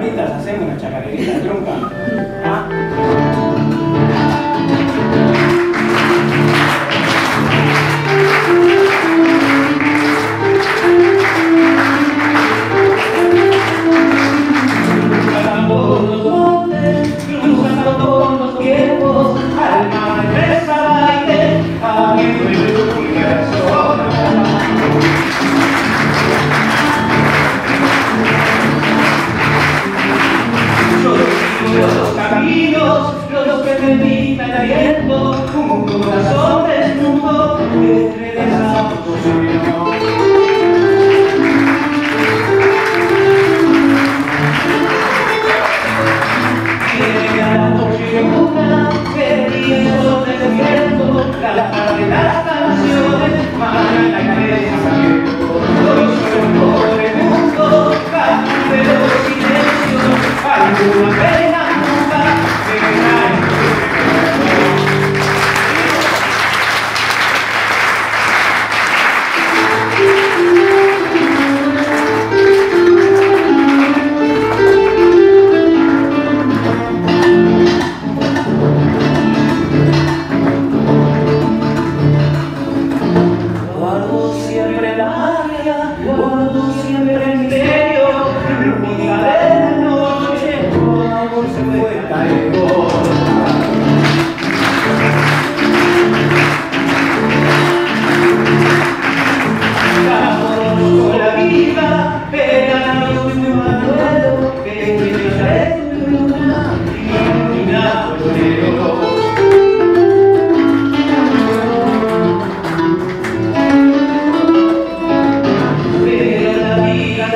chacareritas, hacemos una chacarerita trompa. ¿Ah? caminos, los que me invitan al viento, un corazón desnudo que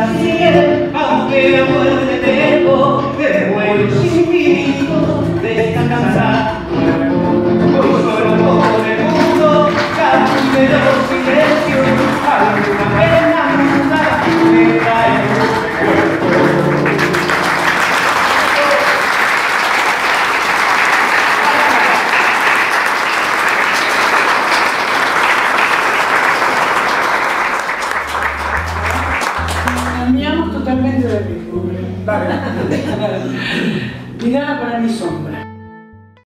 I feel, I feel de mi Dale. Mirada para mi sombra.